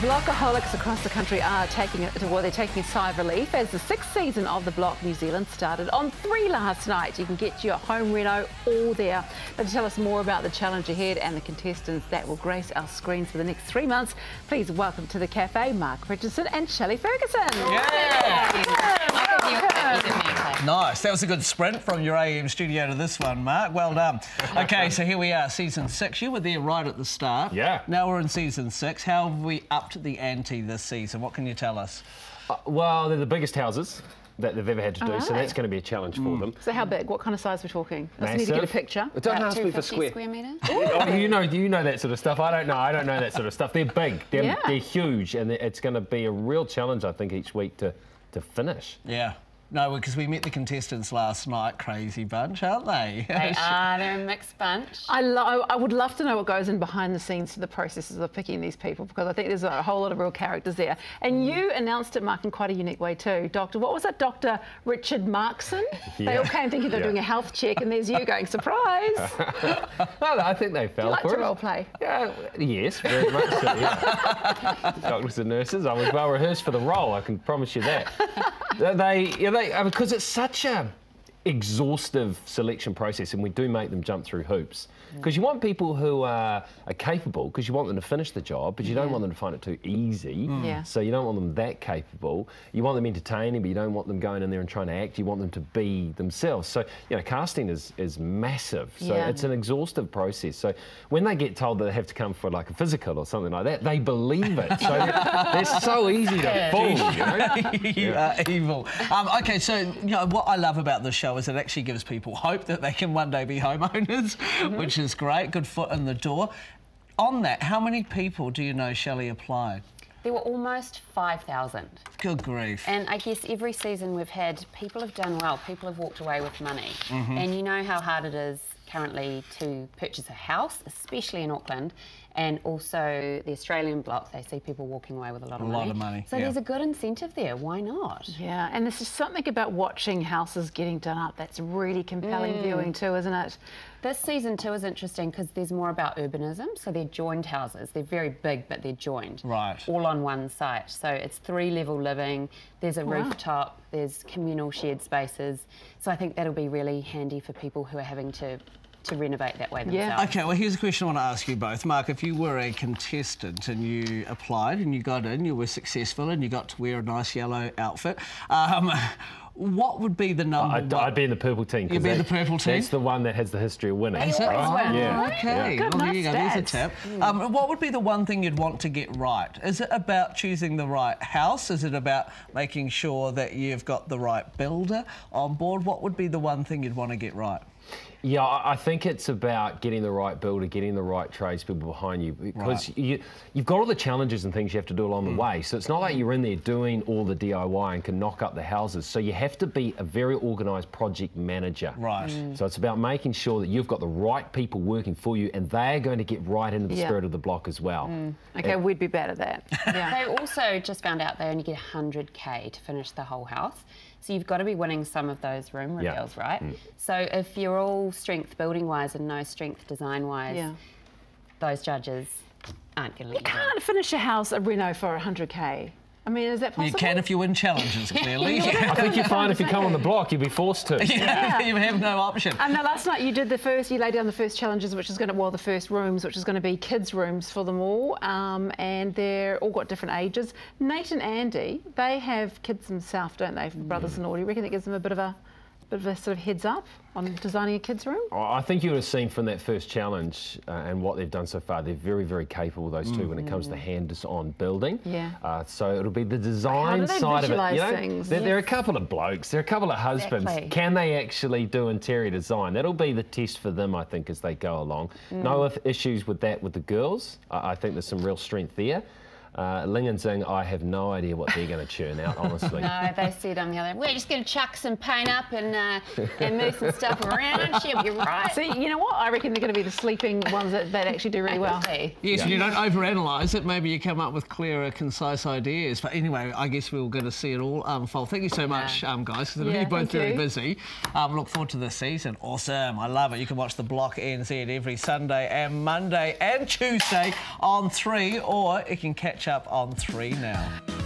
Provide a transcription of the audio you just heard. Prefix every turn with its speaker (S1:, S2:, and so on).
S1: Blockaholics across the country are taking it, well, they're taking a sigh of relief as the sixth season of the Block New Zealand started on three last night. You can get your home reno all there. But to tell us more about the challenge ahead and the contestants that will grace our screens for the next three months, please welcome to the cafe Mark Richardson and Shelley Ferguson.
S2: Yeah.
S3: Nice. That was a good sprint from your AM studio to this one, Mark. Well done. Okay, so here we are, season six. You were there right at the start.
S2: Yeah.
S3: Now we're in season six. How have we upped the ante this season? What can you tell us?
S2: Uh, well, they're the biggest houses that they've ever had to do, so that's going to be a challenge for them.
S1: So how big? What kind of size are we're talking? I just need to get a picture.
S2: But don't
S4: About
S2: ask me for
S4: 250
S2: square.
S4: square metres.
S2: oh, you know, you know that sort of stuff. I don't know. I don't know that sort of stuff. They're big. They're,
S1: Yeah.
S2: they're huge, and it's going to be a real challenge, I think, each week to to finish.
S3: Yeah. No, because we met the contestants last night. Crazy bunch, aren't they?
S4: They are, they're a mixed bunch.
S1: I, lo- I would love to know what goes in behind the scenes to the processes of picking these people because I think there's a whole lot of real characters there. And mm. you announced it, Mark, in quite a unique way too. Doctor, what was that, Dr. Richard Markson? They all came thinking they're
S2: Yeah.
S1: doing a health check and there's you going, surprise!
S2: Well, I think they fell
S1: like
S2: for
S1: to
S2: it.
S1: role play?
S2: Yeah, yes, very much so, yeah. Doctors and nurses, I was well rehearsed for the role, I can promise you that. they, yeah, they, uh, because it's such a exhaustive selection process and we do make them jump through hoops. Because you want people who are, are capable, because you want them to finish the job, but you don't want them to find it too easy.
S1: Yeah.
S2: So you don't want them that capable. You want them entertaining, but you don't want them going in there and trying to act. You want them to be themselves. So, you know, casting is, is massive. So
S1: Yeah.
S2: it's an exhaustive process. So when they get told that they have to come for like a physical or something like that, they believe it. So they're, they're so easy to fool, you know?
S3: you are evil. Um, okay, so you know what I love about this show is it actually gives people hope that they can one day be homeowners, which is great. Good foot in the door. On that, how many people do you know Shelley applied?
S4: There were almost 5,000.
S3: Good grief.
S4: And I guess every season we've had, people have done well, people have walked away with money.
S3: Mm-hmm.
S4: And you know how hard it is currently to purchase a house, especially in Auckland. And also the Australian block, they see people walking away with a lot of
S3: A
S4: money.
S3: lot of money,
S4: So
S3: yeah.
S4: there's a good incentive there. Why not?
S1: Yeah, and there's just something about watching houses getting done up that's really compelling
S4: Mm.
S1: viewing too, isn't it?
S4: This season too is interesting because there's more about urbanism. So they're joined houses. They're very big, but they're joined.
S3: Right.
S4: All on one site. So it's three level living. There's a
S1: Wow.
S4: rooftop. There's communal shared spaces. So I think that'll be really handy for people who are having to to renovate that way
S1: Yeah.
S4: themselves.
S3: Okay, well, here's a question I want to ask you both. Mark, if you were a contestant and you applied and you got in, you were successful and you got to wear a nice yellow outfit, um, what would be the number
S2: I'd,
S3: one?
S2: I'd be in the purple team. 'cause
S3: You'd be in the purple team?
S2: That's the one that has the history of winning.
S3: Is it?
S4: always win.
S2: Yeah.
S3: Okay.
S1: Good,
S3: well, there you go.
S1: nice
S3: There's a tip. Um, what would be the one thing you'd want to get right? Is it about choosing the right house? Is it about making sure that you've got the right builder on board? What would be the one thing you'd want to get right?
S2: Yeah, I I think it's about getting the right builder, getting the right tradespeople behind you, because
S3: Right.
S2: you, you've got all the challenges and things you have to do along the mm. way. So it's not like you're in there doing all the DIY and can knock up the houses. So you have to be a very organised project manager.
S3: Right. Mm.
S2: So it's about making sure that you've got the right people working for you, and they're going to get right into the
S1: Yeah.
S2: spirit of the block as well. Mm.
S1: Okay, we'd be bad at that. Yeah.
S4: They also just found out they only get 100k to finish the whole house. So you've got to be winning some of those room
S2: Yeah.
S4: reveals, right? So if you're all strength building wise and no strength design wise,
S1: Yeah.
S4: those judges aren't going to let you win.
S1: Can't finish a house, a reno for 100k. I mean, is that possible?
S3: You can if you win challenges, clearly.
S2: I think you're fine if you come on the block, you'll be forced to.
S3: Yeah, you have no option.
S1: And now last night you did the first, you laid down the first challenges, which is going to, well, the first rooms, which is going to be kids' rooms for them all. Um, and they're all got different ages. Nate and Andy, they have kids themselves, don't they, brothers in law? Do you reckon that gives them a bit of a, bit of a sort of heads up on designing a kids' room?
S2: Oh, I think you would have seen from that first challenge uh, and what they've done so far, they're very, very capable, those two, when it comes to hands-on building.
S1: Yeah.
S2: Uh, so it'll be the design side of it. You know,
S1: things?
S2: There, there are a couple of blokes, there are a couple of husbands.
S4: Exactly.
S2: Can they actually do interior design? That'll be the test for them, I think, as they go along. No issues with that with the girls. I, I think there's some real strength there. Uh, Ling and Zing, I have no idea what they're going to churn out, honestly.
S4: No, they said on the other, we're just going to chuck some paint up and uh, and move some stuff around. She'll be right.
S1: See, you know what? I reckon they're going to be the sleeping ones that, that actually do really well.
S4: Exactly.
S3: Yes, and you don't overanalyse it. Maybe you come up with clearer, concise ideas. But anyway, I guess we're going to see it all unfold. Thank you so much, um, guys. 'cause I know
S1: Yeah,
S3: you're both very
S1: you.
S3: busy. Um, look forward to this season. Awesome. I love it. You can watch the Block NZ every Sunday and Monday and Tuesday on 3, or you can catch catch up on ThreeNow.